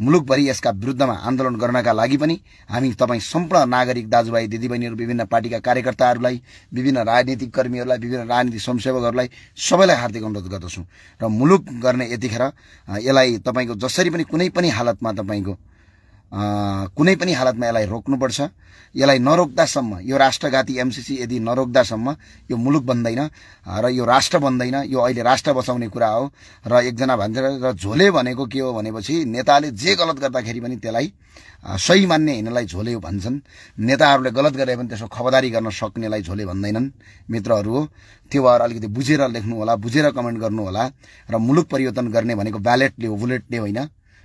मुलुकभरि यसका विरुद्धमा आन्दोलन गर्नका लागि पनि हामी तपाईँ सम्पूर्ण नागरिक दाजुभाइ दिदीबहिनीहरू विभिन्न पार्टीका कार्यकर्ताहरूलाई विभिन्न राजनीतिक कर्मीहरूलाई विभिन्न राजनीतिक स्वयंसेवकहरूलाई सबैलाई हार्दिक अनुरोध गर्दछौँ। र मुलुक गर्ने यतिखेर यसलाई तपाईँको जसरी पनि कुनै पनि हालतमा तपाईँको कुनै पनि हालतमा यसलाई रोक्नुपर्छ। यसलाई नरोक्दासम्म यो राष्ट्रघाती एमसिसी यदि नरोक्दासम्म यो मुलुक बन्दैन र यो राष्ट्र बन्दैन यो अहिले राष्ट्र बचाउने कुरा हो र एकजना भन्छ र झोले भनेको के हो भनेपछि नेताले जे गलत गर्दाखेरि पनि त्यसलाई सही मान्ने हिँड्नलाई झोले भन्छन्। नेताहरूले गलत गरे पनि त्यसको खबरदारी गर्न सक्नेलाई झोले भन्दैनन्। मित्रहरू हो त्यो भएर अलिकति बुझेर लेख्नु होला बुझेर कमेन्ट गर्नु होला र मुलुक परिवर्तन गर्ने भनेको ब्यालेटले हो बुलेटले होइन।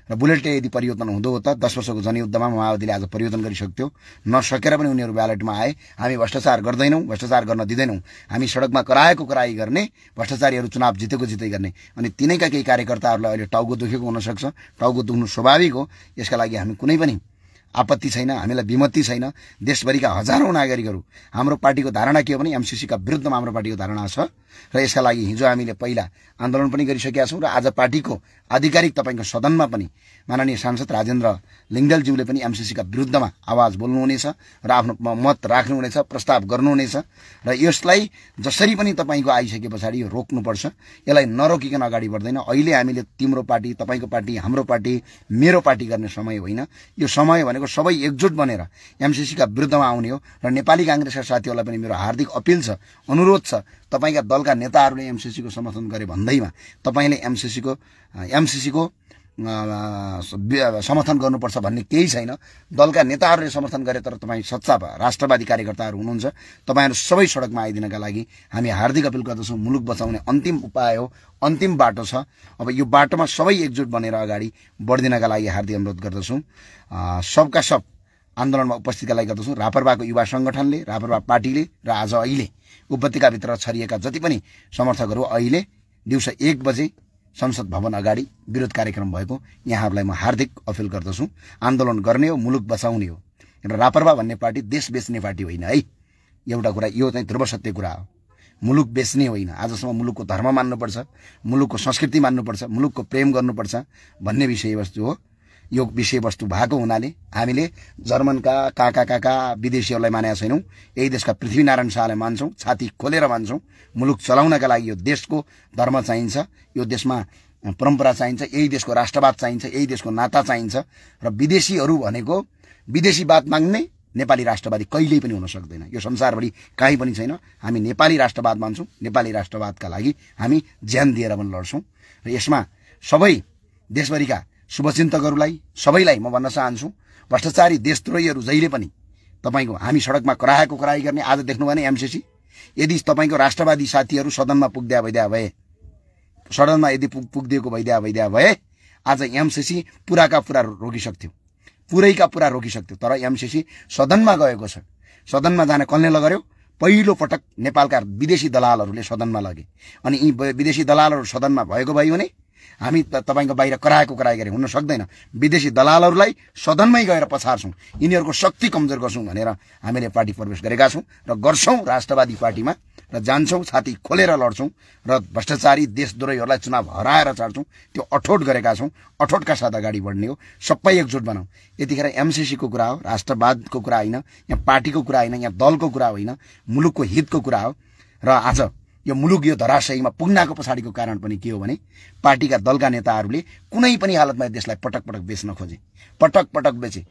र बुलेटले यदि परिवर्तन हुँदो हो त दस वर्षको जनयुद्धमा माओवादीले आज परिवर्तन गरिसक्थ्यो नसकेर पनि उनीहरू ब्यालेटमा आए। हामी भ्रष्टाचार गर्दैनौँ भ्रष्टाचार गर्न दिँदैनौँ। हामी सडकमा कराएको कराई गर्ने भ्रष्टाचारीहरू चुनाव जितेको जिते गर्ने। अनि तिनैका केही कार्यकर्ताहरूलाई अहिले टाउको दुखेको हुनसक्छ। टाउको दुख्नु स्वाभाविक हो। यसका लागि हामी कुनै पनि आपत्ति छैन हामीलाई विमति छैन। देशभरिका हजारौँ नागरिकहरू हाम्रो पार्टीको धारणा के हो भने एमसिसीका विरुद्धमा हाम्रो पार्टीको धारणा छ। र यसका लागि हिजो हामीले पहिला आन्दोलन पनि गरिसकेका छौँ र आज पार्टीको आधिकारिक तपाईँको सदनमा पनि माननीय सांसद राजेन्द्र लिङ्गदेलज्यूले पनि एमसिसीका विरुद्धमा आवाज बोल्नुहुनेछ र आफ्नो मत राख्नुहुनेछ प्रस्ताव गर्नुहुनेछ र यसलाई जसरी पनि तपाईँको आइसके पछाडि यो रोक्नुपर्छ यसलाई नरोकिकन अगाडि बढ्दैन। अहिले हामीले तिम्रो पार्टी तपाईँको पार्टी हाम्रो पार्टी मेरो पार्टी गर्ने समय होइन। यो समय भनेको सबै एकजुट बनेर एमसिसीका विरुद्धमा आउने हो र नेपाली काङ्ग्रेसका साथीहरूलाई पनि मेरो हार्दिक अपिल छ अनुरोध छ तपाईँका दलका नेताहरूले एमसिसीको समर्थन गरे भन्दैमा तपाईँले एमसिसीको एमसिसीको समर्थन गर्नुपर्छ भन्ने केही छैन। दलका नेताहरूले समर्थन गरे तर तपाईँ सच्चा राष्ट्रवादी कार्यकर्ताहरू हुनुहुन्छ। तपाईँहरू सबै सडकमा आइदिनका लागि हामी हार्दिक अपिल गर्दछौँ। मुलुक बचाउने अन्तिम उपाय हो। अन्तिम बाटो छ। अब यो बाटोमा सबै एकजुट बनेर अगाडि बढिदिनका लागि हार्दिक अनुरोध गर्दछौँ। सबका सब आन्दोलनमा उपस्थितका लागि गर्दछौँ। रापरबाको युवा सङ्गठनले रापरबा पार्टीले र आज अहिले उपत्यकाभित्र छरिएका जति पनि समर्थकहरू अहिले दिउँसो एक बजे संसद भवन अगाडि विरोध कार्यक्रम भएको यहाँहरूलाई म हार्दिक अपिल गर्दछु। आन्दोलन गर्ने हो मुलुक बचाउने हो। र रापरवा भन्ने पार्टी देश बेच्ने पार्टी होइन है। एउटा कुरा यो चाहिँ ध्रुव सत्य कुरा हो। मुलुक बेच्ने होइन। आजसम्म मुलुकको धर्म मान्नुपर्छ मुलुकको संस्कृति मान्नुपर्छ मुलुकको प्रेम गर्नुपर्छ भन्ने विषयवस्तु हो। यो विषयवस्तु भएको हुनाले हामीले जर्मनका काका काका विदेशीहरूलाई मानेका छैनौँ। यही देशका पृथ्वीनारायण शाहलाई मान्छौँ छाती खोलेर मान्छौँ। मुलुक चलाउनका लागि यो देशको धर्म चाहिन्छ यो देशमा परम्परा चाहिन्छ यही देशको राष्ट्रवाद चाहिन्छ यही देशको नाता चाहिन्छ र विदेशीहरू भनेको विदेशीवाद माग्ने नेपाली राष्ट्रवादी कहिल्यै पनि हुन सक्दैन। यो संसारभरि काहीँ पनि छैन। हामी नेपाली राष्ट्रवाद मान्छौँ नेपाली राष्ट्रवादका लागि हामी ज्यान दिएर पनि लड्छौँ। र यसमा सबै देशभरिका शुभचिन्तकहरूलाई सबैलाई म भन्न चाहन्छु भ्रष्टाचारी देशद्रोहीहरू जहिले पनि तपाईँको हामी सडकमा कराएको कराई गर्ने आज देख्नु भने एमसिसी यदि तपाईँको राष्ट्रवादी साथीहरू सदनमा पुग्दा भइदिया भए सदनमा यदि पुग पुगिदिएको भइदिया भइदिया भए आज एमसिसी पुराका पुरा रोकिसक्थ्यो। पुरैका पुरा रोकिसक्थ्यो तर एमसिसी सदनमा गएको छ। सदनमा जाने कसले लगर्यो। पहिलो पटक नेपालका विदेशी दलालहरूले सदनमा लगे। अनि यी विदेशी दलालहरू सदनमा भएको भयो भने हामी त तपाईँको बाहिर कराएको कराए गरे हुन सक्दैन। विदेशी दलालहरूलाई सदनमै गएर पछार्छौँ। यिनीहरूको शक्ति कमजोर गर्छौँ भनेर हामीले पार्टी प्रवेश गरेका छौँ र गर्छौँ राष्ट्रवादी पार्टीमा र जान्छौँ छाती खोलेर लड्छौँ र भ्रष्टाचारी देशद्रोहीहरूलाई चुनाव हराएर चाड्छौँ त्यो अठोट गरेका छौँ। अठोटका साथ अगाडि बढ्ने हो। सबै एकजुट बनाऊ। यतिखेर एमसिसीको कुरा हो राष्ट्रवादको कुरा होइन यहाँ पार्टीको कुरा होइन यहाँ दलको कुरा होइन मुलुकको हितको कुरा हो। र आज यो मुलुक यो धराशयीमा पुग्नाको पछाडिको कारण पनि के हो भने पार्टीका दलका नेताहरूले कुनै पनि हालतमा देशलाई पटक पटक बेच्न खोजे। पटक पटक बेचे।